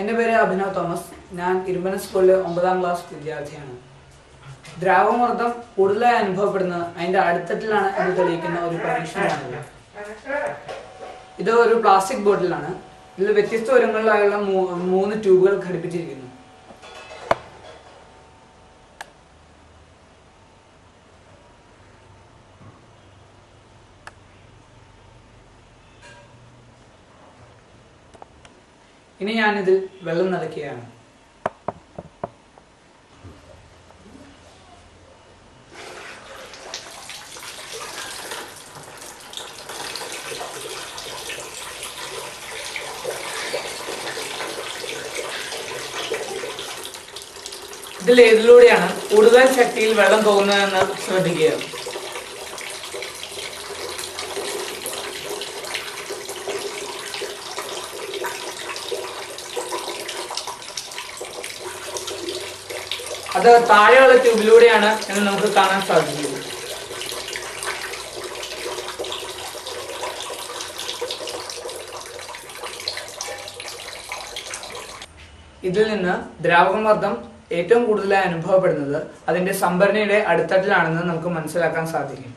എന്റെ പേര് അഭിനവ് തോമസ്. ഞാൻ ഇരുമ്പന സ്കൂളിലെ ഒമ്പതാം ക്ലാസ് വിദ്യാർത്ഥിയാണ്. ദ്രാവമർദ്ദം കൂടുതലായി അനുഭവപ്പെടുന്നത് അതിന്റെ അടിത്തട്ടിലാണ് എന്ന് തെളിയിക്കുന്ന ഒരു പരീക്ഷണമാണിത്. ഇത് ഒരു പ്ലാസ്റ്റിക് ബോട്ടിലാണ്. ഇതിൽ വ്യത്യസ്ത ഉയരങ്ങളിലായുള്ള മൂന്ന് ട്യൂബുകൾ ഘടിപ്പിച്ചിരിക്കുന്നു. ഇനി ഞാനിതിൽ വെള്ളം നിറയ്ക്കുകയാണ്. ഇതിൽ ഏതിലൂടെയാണ് കൂടുതൽ ശക്തിയിൽ വെള്ളം പോകുന്നതെന്ന് ശ്രദ്ധിക്കുക. അത് താഴെയുള്ള ട്യൂബിലൂടെയാണ് എന്ന് നമുക്ക് കാണാൻ സാധിക്കുന്നത്. ഇതിൽ നിന്ന് ദ്രാവകമർദ്ദം ഏറ്റവും കൂടുതലായി അനുഭവപ്പെടുന്നത് അതിന്റെ സംഭരണിയുടെ അടിത്തട്ടിലാണെന്ന് നമുക്ക് മനസ്സിലാക്കാൻ സാധിക്കും.